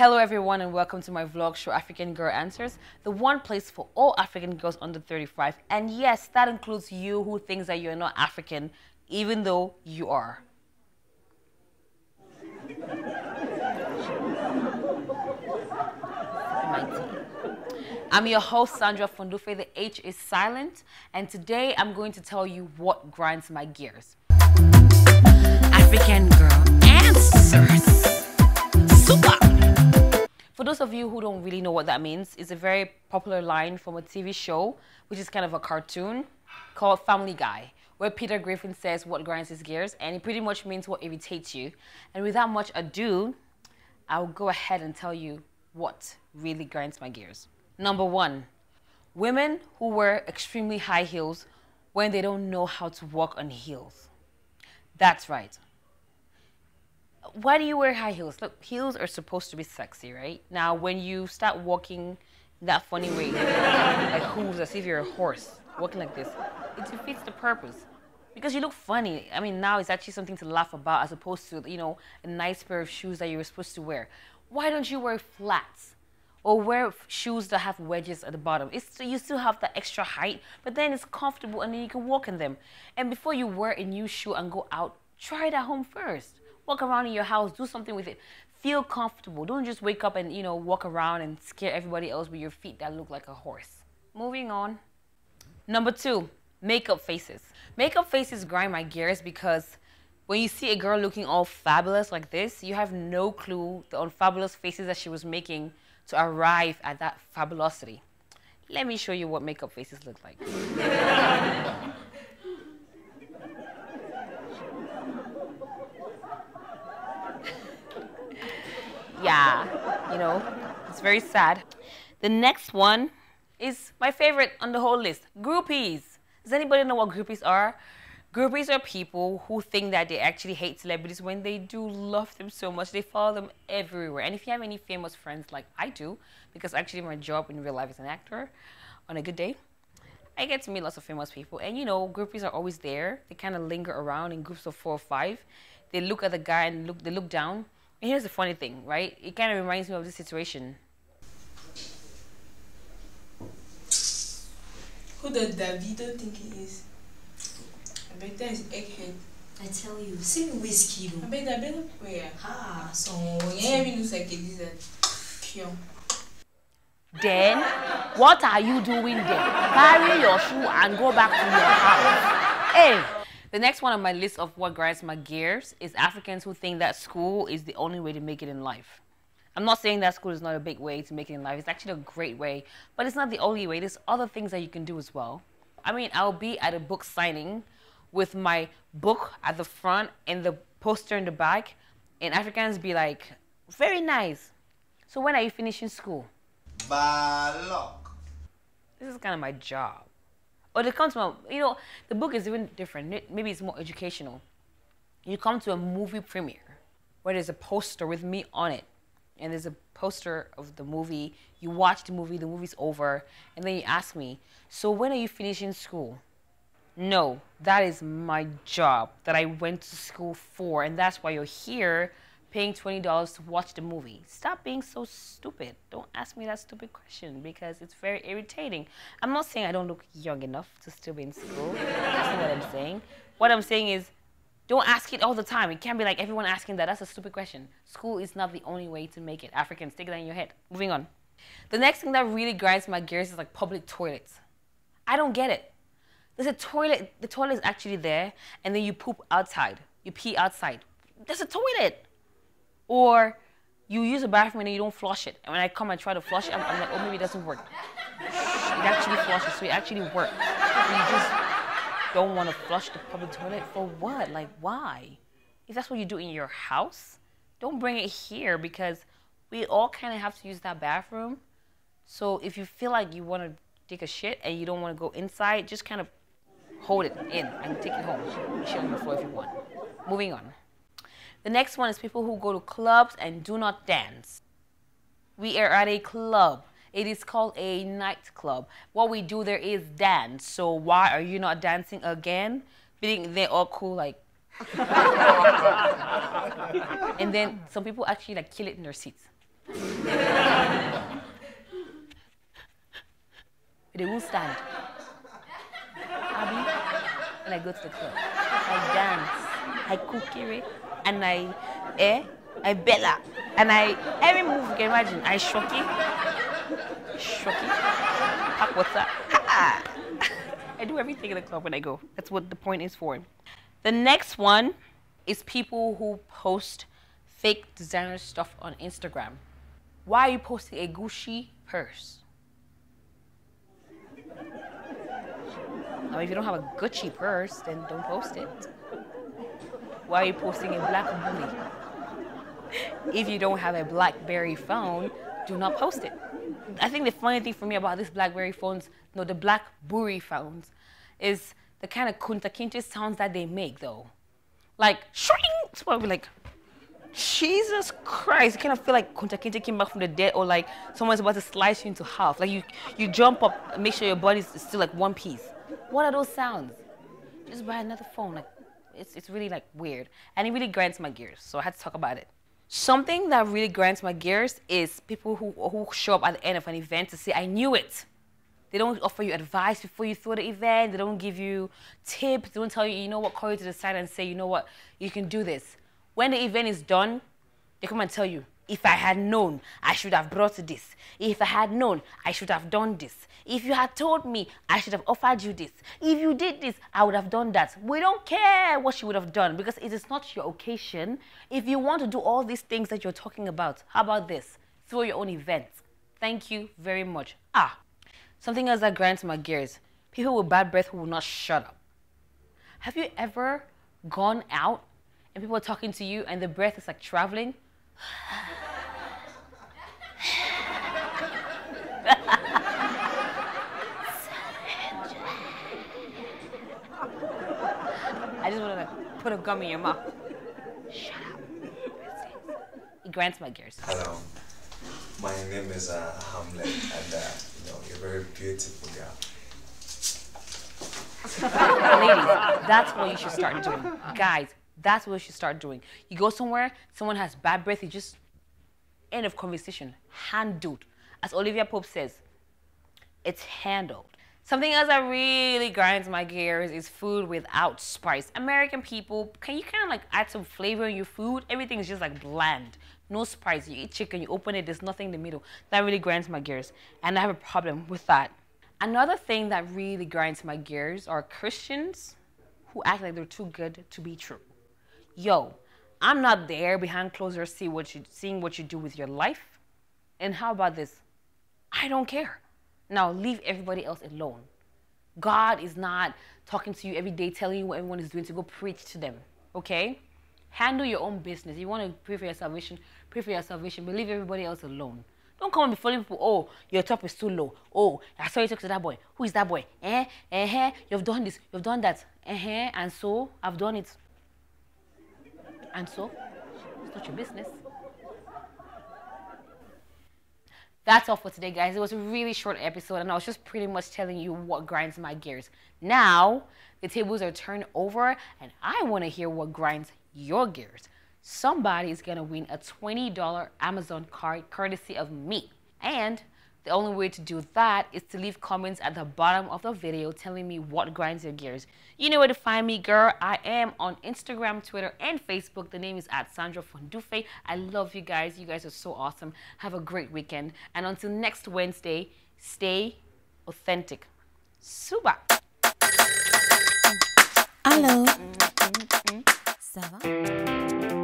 Hello everyone and welcome to my vlog show African Girl Answers, the one place for all African girls under 35. And yes, that includes you who thinks that you're not African, even though you are. I'm your host, Sahndra Fon Dufe. The H is silent, and today I'm going to tell you what grinds my gears. African Girl Answers. Super! For those of you who don't really know what that means, it's a very popular line from a TV show, which is kind of a cartoon called Family Guy, where Peter Griffin says what grinds his gears, and it pretty much means what irritates you. And without much ado, I'll go ahead and tell you what really grinds my gears. Number one, women who wear extremely high heels when they don't know how to walk on heels. That's right. Why do you wear high heels? Look, heels are supposed to be sexy, right? Now, when you start walking that funny way, like hooves, as if you're a horse, walking like this, it defeats the purpose. Because you look funny. I mean, now it's actually something to laugh about as opposed to, you know, a nice pair of shoes that you were supposed to wear. Why don't you wear flats? Or wear shoes that have wedges at the bottom. It's, you still have that extra height, but then it's comfortable and then you can walk in them. And before you wear a new shoe and go out, try it at home first. Walk around in your house, do something with it. Feel comfortable. Don't just wake up and, you know, walk around and scare everybody else with your feet that look like a horse. Moving on. Number two, makeup faces. Makeup faces grind my gears because when you see a girl looking all fabulous like this, you have no clue the unfabulous faces that she was making to arrive at that fabulosity. Let me show you what makeup faces look like. yeah, you know, it's very sad. The next one is my favorite on the whole list, groupies. Does anybody know what groupies are? Groupies are people who think that they actually hate celebrities when they do love them so much. They follow them everywhere. And if you have any famous friends like I do, because actually my job in real life is an actor, on a good day, I get to meet lots of famous people. And you know, groupies are always there. They kind of linger around in groups of four or five. They look at the guy and look. They look down. And here's the funny thing, right? It kind of reminds me of this situation. Who does Davido think he is? I bet that is egghead. I tell you, sing whiskey. I bet that better where? Ah, so Yeah, he looks like a lizard. Cute. Then, what are you doing there? Carry your shoe and go back to your house. Hey, the next one on my list of what grinds my gears is Africans who think that school is the only way to make it in life. I'm not saying that school is not a big way to make it in life. It's actually a great way, but it's not the only way. There's other things that you can do as well. I mean, I'll be at a book signing with my book at the front and the poster in the back, and Africans be like, very nice. So when are you finishing school? Balok. This is kind of my job. Or they come to you know, the book is even different. Maybe it's more educational. You come to a movie premiere where there's a poster with me on it, and there's a poster of the movie. You watch the movie, the movie's over, and then you ask me, so when are you finishing school? No, that is my job that I went to school for, and that's why you're here paying $20 to watch the movie. Stop being so stupid. Don't ask me that stupid question because it's very irritating. I'm not saying I don't look young enough to still be in school. That's not what I'm saying. What I'm saying is don't ask it all the time. It can't be like everyone asking that. That's a stupid question. School is not the only way to make it. Africans, take that in your head. Moving on. The next thing that really grinds my gears is like public toilets. I don't get it. There's a toilet. The toilet is actually there, and then you poop outside. You pee outside. There's a toilet. Or you use a bathroom and you don't flush it. And when I come and try to flush it, I'm, I'm like, oh, maybe it doesn't work. It actually flushes, so it actually works. You just don't want to flush the public toilet for what? Like, why? If that's what you do in your house, don't bring it here because we all kind of have to use that bathroom. So if you feel like you want to take a shit and you don't want to go inside, just kind of hold it in and take it home. Shit on the floor if you want. Moving on. The next one is people who go to clubs and do not dance. We are at a club. It is called a nightclub. What we do there is dance. So why are you not dancing again? Being they're all cool like. and then some people actually like kill it in their seats. they won't stand. Abby, and I go to the club. I dance, I cook and I eh, I bella, and I every move you can imagine. I shocky, shocky, pack water. I do everything in the club when I go. That's what the point is for. The next one is people who post fake designer stuff on Instagram. Why are you posting a Gucci purse? Now, if you don't have a Gucci purse, then don't post it. Why are you posting a black bully? If you don't have a BlackBerry phone, do not post it. I think the funny thing for me about these BlackBerry phones, no, the BlackBerry phones, is the kind of kunta kinte sounds that they make, though. Like, be like, Jesus Christ, you kind of feel like Kunta Kinte came back from the dead or like someone's about to slice you into half. Like you, you jump up, make sure your body's still like one piece. What are those sounds? Just buy another phone. Like it's, it's really like weird. And it really grinds my gears. So I had to talk about it. Something that really grinds my gears is people who, who show up at the end of an event to say, I knew it. They don't offer you advice before you throw the event. They don't give you tips. They don't tell you, you know what, call you to the side and say, you know what, you can do this. When the event is done, they come and tell you, if I had known, I should have brought this. If I had known, I should have done this. If you had told me, I should have offered you this. If you did this, I would have done that. We don't care what you would have done because it is not your occasion. If you want to do all these things that you're talking about, how about this? Throw your own event. Thank you very much. Ah, something else that grinds my gears. People with bad breath who will not shut up. Have you ever gone out and people are talking to you and the breath is like traveling? I just want to put a gum in your mouth. Shut up. It grants my gears. Hello, my name is uh, Hamlet, and uh, you know you're a very beautiful girl. Ladies, that's what you should start doing. Guys, that's what you should start doing. You go somewhere, someone has bad breath, you just end of conversation, hand handled. As Olivia Pope says, it's handled. Something else that really grinds my gears is food without spice. American people, can you kind of like add some flavor in your food? Everything's just like bland. No spice. You eat chicken, you open it, there's nothing in the middle. That really grinds my gears. And I have a problem with that. Another thing that really grinds my gears are Christians who act like they're too good to be true. Yo, I'm not there behind closed doors see what you, seeing what you do with your life. And how about this? I don't care. Now leave everybody else alone. God is not talking to you every day, telling you what everyone is doing to go preach to them. Okay? Handle your own business. If you want to pray for your salvation, pray for your salvation, but leave everybody else alone. Don't come and be following people. Oh, your top is too low. Oh, I saw you talk to that boy. Who is that boy? Eh? Eh? eh you've done this. You've done that. Eh? eh and so I've done it. And so it's not your business. That's all for today, guys. It was a really short episode, and I was just pretty much telling you what grinds my gears. Now, the tables are turned over, and I want to hear what grinds your gears. Somebody is going to win a $20 Amazon card courtesy of me. And the only way to do that is to leave comments at the bottom of the video telling me what grinds your gears. You know where to find me, girl. I am on Instagram, Twitter, and Facebook. The name is at Sahndra Fon Dufe. I love you guys. You guys are so awesome. Have a great weekend. And until next Wednesday, stay authentic. Suba. Hello. Mm-hmm. Mm -hmm. Ça va?